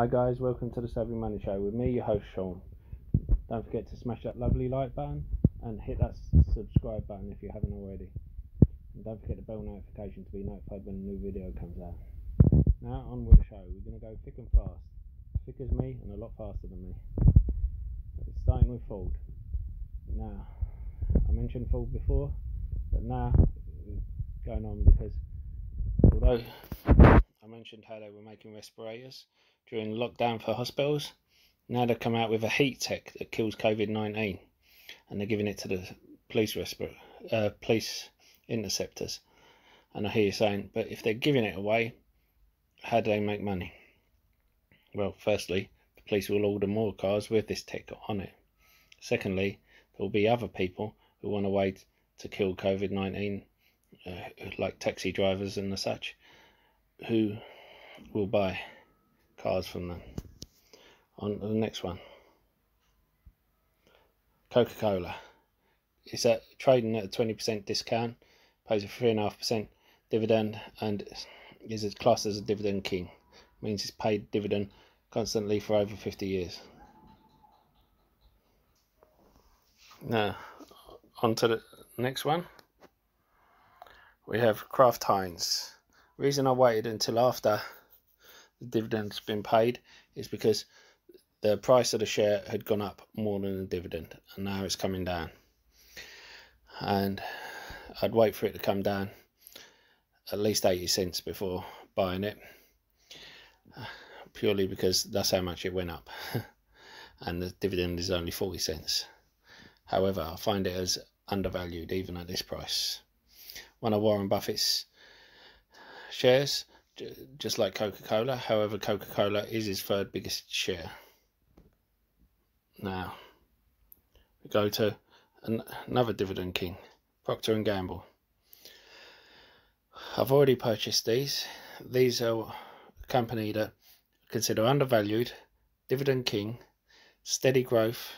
Hi guys, welcome to the Savvy Money Show with me, your host Sean. Don't forget to smash that lovely like button and hit that subscribe button if you haven't already. And don't forget the bell notification to be notified when a new video comes out. Now on with the show. We're going to go thick and fast. Thick as me and a lot faster than me. Starting with Ford. Now, I mentioned Ford before, but now going on because although I mentioned how they were making respirators during lockdown for hospitals. Now they've come out with a heat tech that kills COVID 19 and they're giving it to the police respir- uh, police interceptors. And I hear you saying, but if they're giving it away, how do they make money? Well, firstly, the police will order more cars with this tech on it. Secondly, there will be other people who want a way to kill COVID 19, uh, like taxi drivers and the such, who will buy cars from them. On to the next one. Coca Cola. It's at trading at a 20% discount, pays a 3.5% dividend, and is classed as a dividend king. Means it's paid dividend constantly for over 50 years. Now, on to the next one. We have Kraft Heinz. Reason I waited until after the dividend's been paid is because the price of the share had gone up more than the dividend and now it's coming down. And I'd wait for it to come down at least 80 cents before buying it purely because that's how much it went up and the dividend is only 40 cents. However I find it as undervalued even at this price. One of Warren Buffett's shares just like Coca Cola. However, Coca Cola is his third biggest share. Now, we go to an another dividend king, Procter and Gamble. I've already purchased these. These are a company that I consider undervalued, dividend king, steady growth,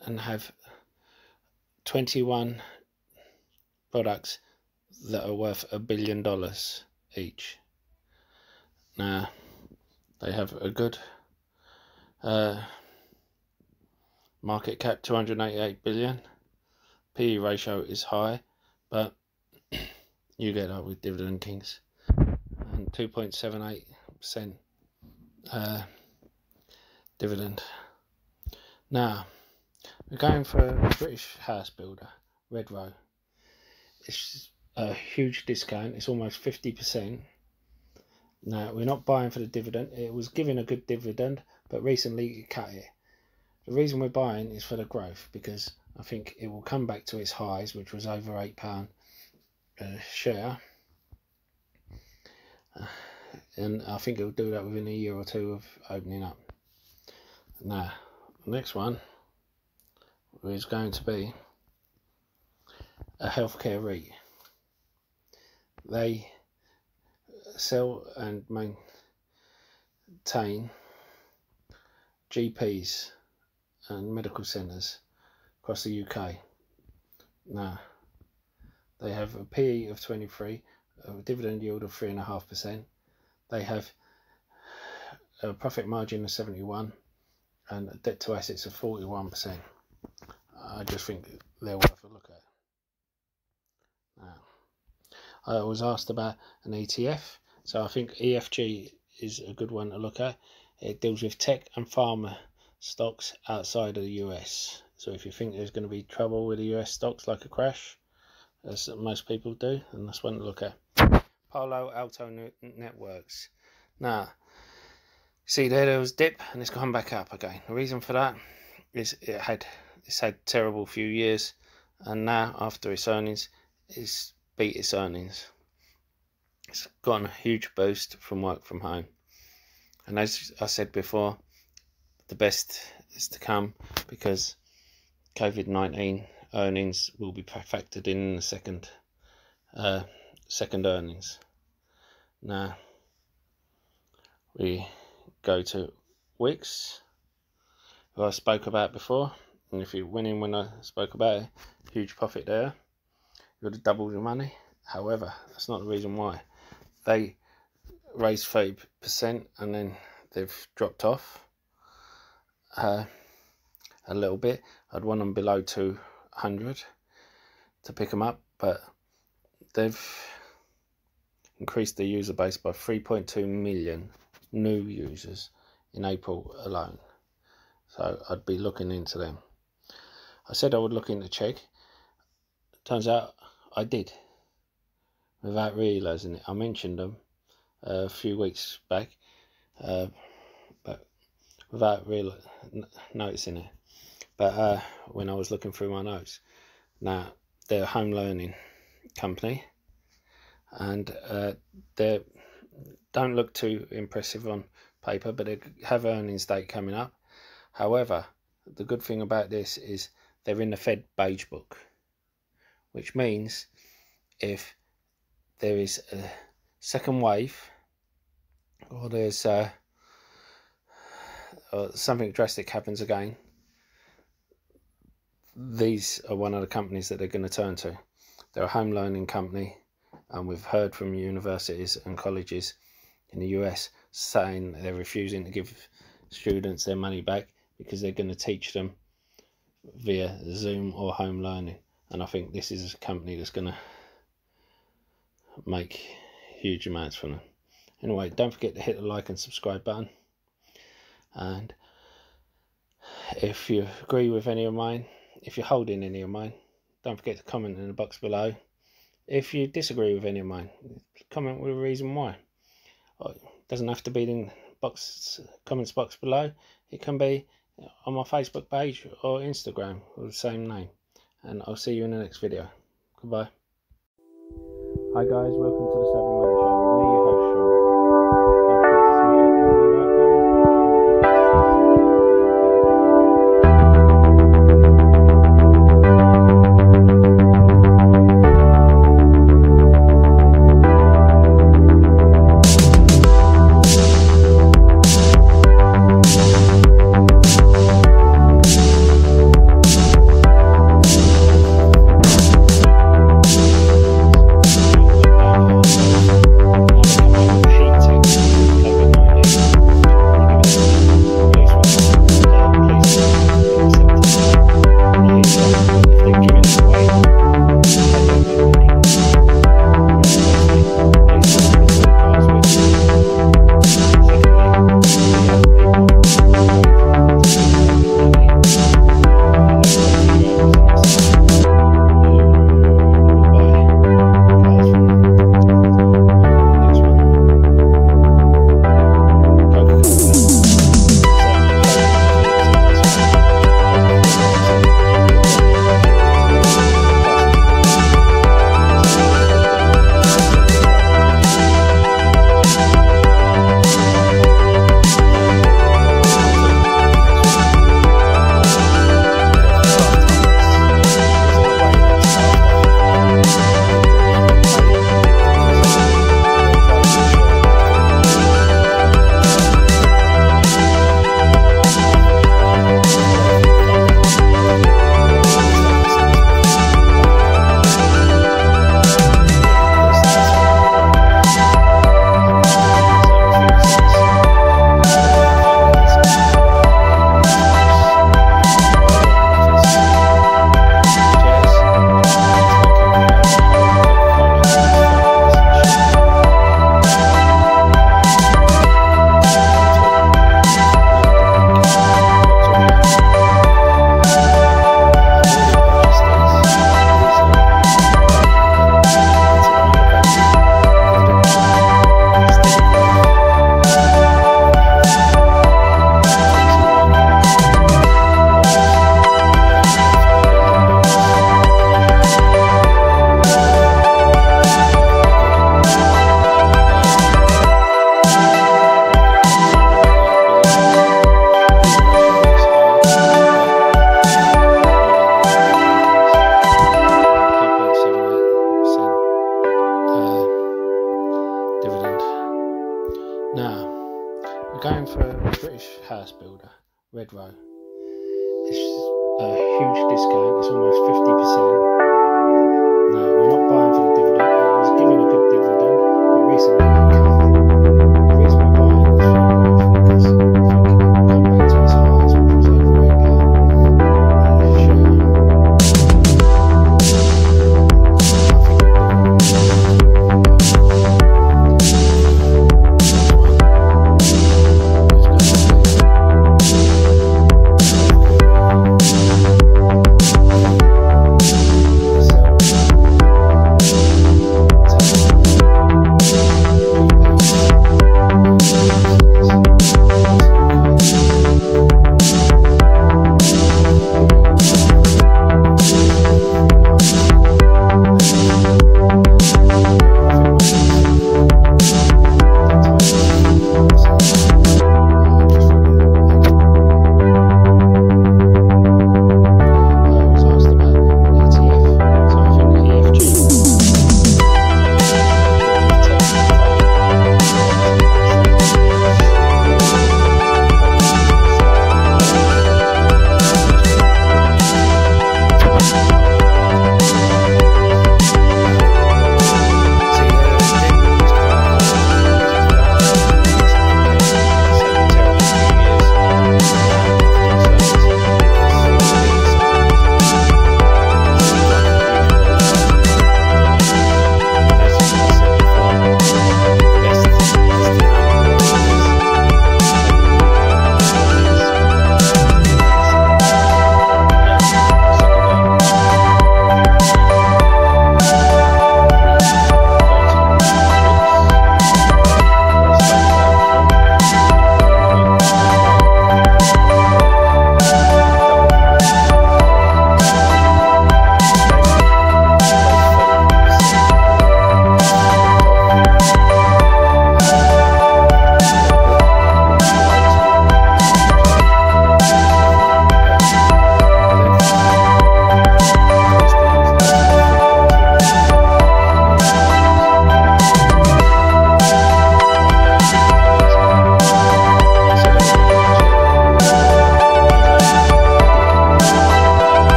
and have 21 products that are worth a billion dollars each. Now, they have a good uh, market cap 288 billion. PE ratio is high, but you get that with Dividend Kings. And 2.78% uh, dividend. Now, we're going for a British house builder, Redrow. It's a huge discount. It's almost 50%. Now, we're not buying for the dividend. It was giving a good dividend, but recently it cut it. The reason we're buying is for the growth because I think it will come back to its highs, which was over £8 a share. Uh, and I think it'll do that within a year or two of opening up. Now, the next one is going to be a healthcare REIT they sell and maintain GPs and medical centres across the UK. Now, they have a PE of 23, a dividend yield of 3.5%. They have a profit margin of 71 and debt to assets of 41%. I just think they're worth a look at. Now, I was asked about an ETF, so I think EFG is a good one to look at. It deals with tech and pharma stocks outside of the US. So if you think there's going to be trouble with the US stocks, like a crash, as most people do, then that's one to look at. Palo Alto Networks. Now, see there, there was dip and it's gone back up again. The reason for that is it had it's had terrible few years, and now after its earnings, it's beat its earnings. It's gotten a huge boost from work from home. And as I said before, the best is to come because COVID 19 earnings will be factored in, the second, uh, second earnings. Now, we go to Wix, who I spoke about before. And if you went in when I spoke about it, huge profit there you would have doubled your money. However, that's not the reason why. They raised 30% and then they've dropped off uh, a little bit. I'd want them below 200 to pick them up, but they've increased the user base by 3.2 million new users in April alone. So I'd be looking into them. I said I would look into Chegg. Turns out I did without realizing it. I mentioned them a few weeks back, uh, but without real noticing it. But uh, when I was looking through my notes, now they're a home learning company, and uh, they don't look too impressive on paper, but they have earnings date coming up. However, the good thing about this is they're in the Fed beige book, which means if there is a second wave or there's uh, or something drastic happens again, these are one of the companies that they're going to turn to. They're a home learning company, and we've heard from universities and colleges in the US saying they're refusing to give students their money back because they're going to teach them via Zoom or home learning. And I think this is a company that's going to make huge amounts from them. Anyway, don't forget to hit the like and subscribe button. And if you agree with any of mine, if you're holding any of mine, don't forget to comment in the box below. If you disagree with any of mine, comment with a reason why. It doesn't have to be in box comments box below. It can be on my Facebook page or Instagram with the same name and I'll see you in the next video. Goodbye. Hi guys, welcome to the 7 going for a British house builder, Redrow. It's a huge discount, it's almost 50%. No, we're not buying for the dividend, it was giving a good dividend, but recently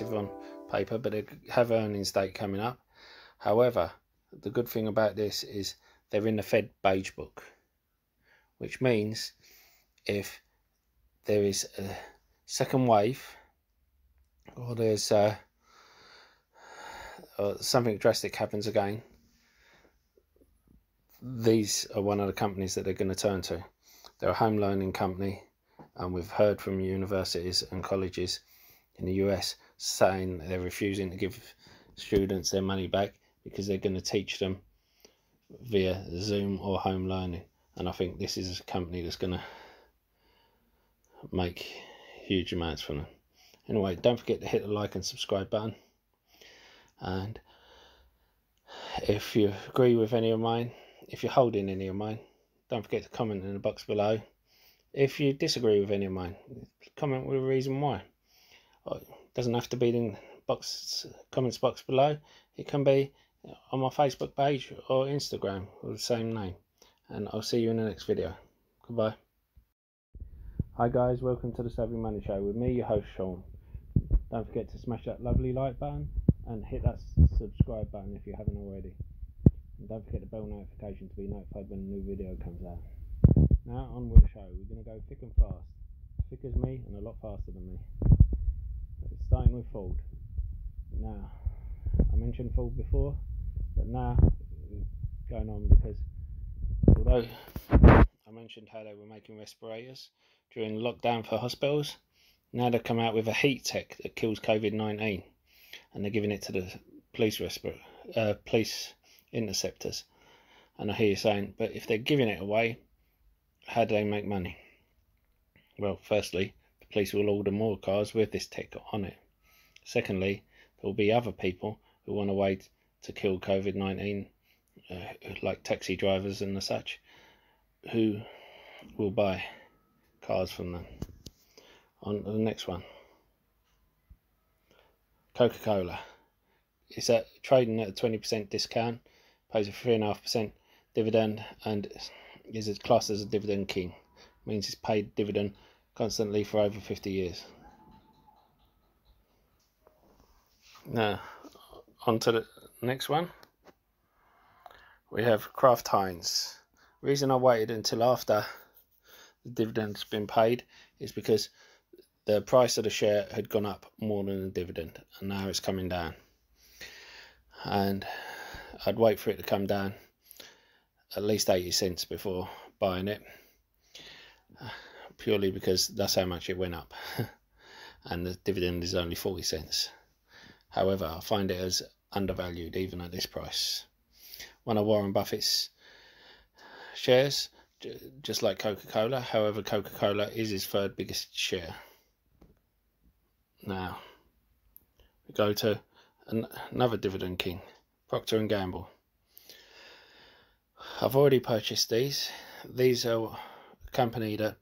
impressive on paper, but they have earnings date coming up. However, the good thing about this is they're in the Fed beige book, which means if there is a second wave or there's uh, or something drastic happens again, these are one of the companies that they're going to turn to. They're a home learning company, and we've heard from universities and colleges in the US saying they're refusing to give students their money back because they're going to teach them via Zoom or home learning. And I think this is a company that's going to make huge amounts from them. Anyway, don't forget to hit the like and subscribe button. And if you agree with any of mine, if you're holding any of mine, don't forget to comment in the box below. If you disagree with any of mine, comment with a reason why. It doesn't have to be in box comments box below. It can be on my Facebook page or Instagram with the same name. And I'll see you in the next video. Goodbye. Hi guys, welcome to the Savvy Money Show with me, your host Sean. Don't forget to smash that lovely like button and hit that subscribe button if you haven't already. And don't forget the bell notification to be notified when a new video comes out. Now on with the show. We're going to go thick and fast. Thick as me and a lot faster than me. Starting with Ford. Now, I mentioned Ford before, but now going on because although I mentioned how they were making respirators during lockdown for hospitals, now they've come out with a heat tech that kills COVID 19 and they're giving it to the police respir- uh, police interceptors. And I hear you saying, but if they're giving it away, how do they make money? Well, firstly, police will order more cars with this tech on it. Secondly, there will be other people who want a way to kill COVID 19, uh, like taxi drivers and the such, who will buy cars from them. On to the next one Coca Cola. It's at trading at a 20% discount, pays a 3.5% dividend, and is classed as a dividend king. means it's paid dividend constantly for over 50 years. Now, on to the next one. We have Kraft Heinz. reason I waited until after the dividend's been paid is because the price of the share had gone up more than the dividend and now it's coming down. And I'd wait for it to come down at least 80 cents before buying it purely because that's how much it went up. And the dividend is only 40 cents. However I find it as undervalued even at this price. One of Warren Buffett's shares just like Coca-Cola however Coca-Cola is his third biggest share. Now we go to an another dividend king Procter and Gamble. I've already purchased these. These are a company that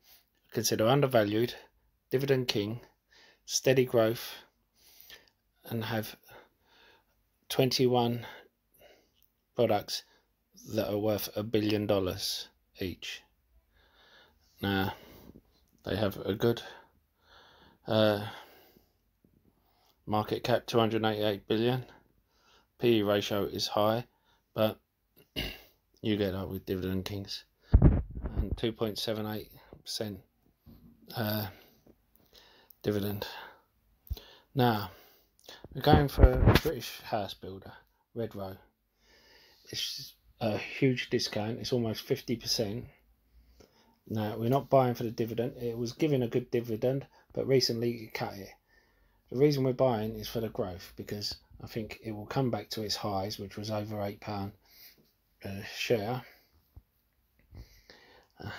consider undervalued, dividend king, steady growth, and have 21 products that are worth a billion dollars each. Now, they have a good uh, market cap 288 billion. PE ratio is high, but you get that with dividend kings and 2.78% uh, dividend. Now we're going for a British house builder Redrow it's a huge discount. It's almost 50% now we're not buying for the dividend. It was giving a good dividend but recently it cut it. The reason we're buying is for the growth because I think it will come back to its highs which was over £8 uh, share. Uh,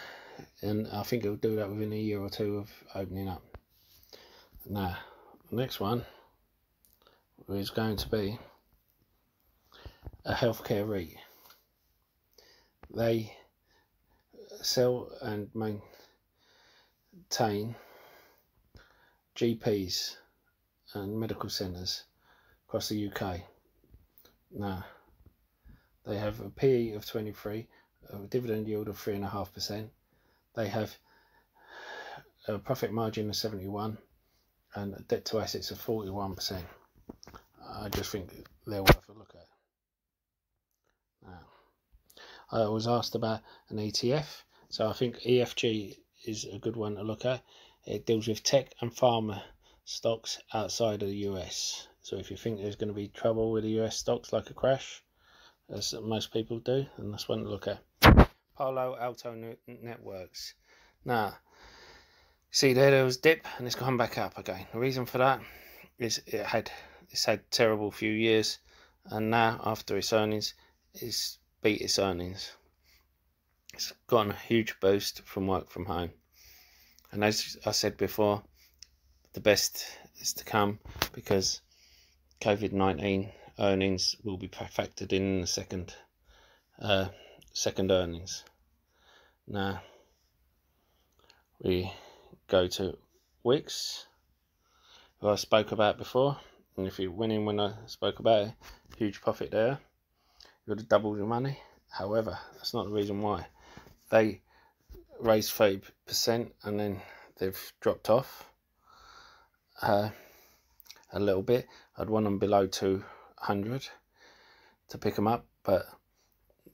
and I think it'll do that within a year or two of opening up now next one is going to be a healthcare REIT they sell and maintain GPs and medical centres across the UK now they have a PE of 23, a dividend yield of 3.5%. They have a profit margin of 71 and debt to assets of 41%. I just think they're worth a look at. Now, I was asked about an ETF, so I think EFG is a good one to look at. It deals with tech and pharma stocks outside of the US. So if you think there's going to be trouble with the US stocks, like a crash, as most people do, then that's one to look at. Palo Alto Networks. Now, see there, there was dip and it's gone back up again. The reason for that is it had it's had terrible few years, and now after its earnings, it's beat its earnings. It's gotten a huge boost from work from home, and as I said before, the best is to come because COVID nineteen earnings will be factored in the second uh, second earnings. Now we go to Wix, who I spoke about before, and if you went in when I spoke about it, huge profit there. You would have doubled your money. However, that's not the reason why. They raised 30% and then they've dropped off uh, a little bit. I'd want them below 200 to pick them up, but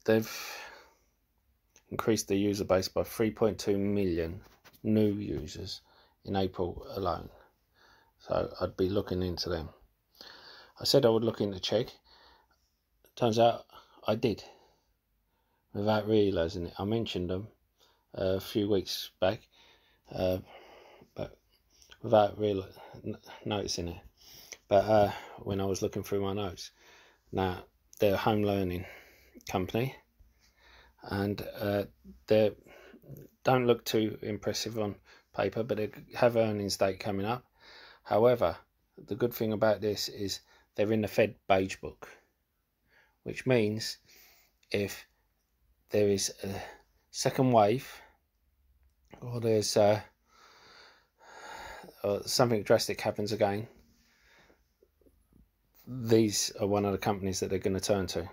they've increased the user base by 3.2 million new users in April alone. So I'd be looking into them. I said I would look into Chegg. Turns out I did without realizing it. I mentioned them a few weeks back, uh, but without real noticing it. But uh, when I was looking through my notes, now they're home learning company, and uh, they don't look too impressive on paper, but they have earnings date coming up. However, the good thing about this is they're in the Fed beige book, which means if there is a second wave or there's uh, or something drastic happens again, these are one of the companies that they're going to turn to.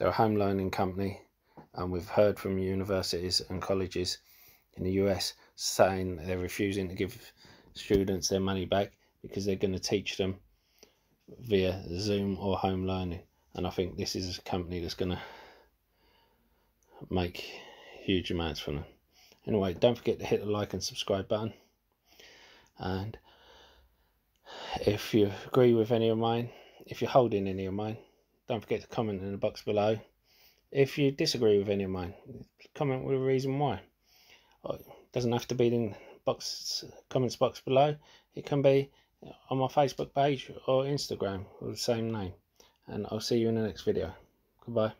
They're a home learning company, and we've heard from universities and colleges in the US saying they're refusing to give students their money back because they're going to teach them via Zoom or home learning. And I think this is a company that's going to make huge amounts from them. Anyway, don't forget to hit the like and subscribe button. And if you agree with any of mine, if you're holding any of mine, don't forget to comment in the box below. If you disagree with any of mine, comment with a reason why. Oh, it doesn't have to be in box comments box below. It can be on my Facebook page or Instagram with the same name. And I'll see you in the next video. Goodbye.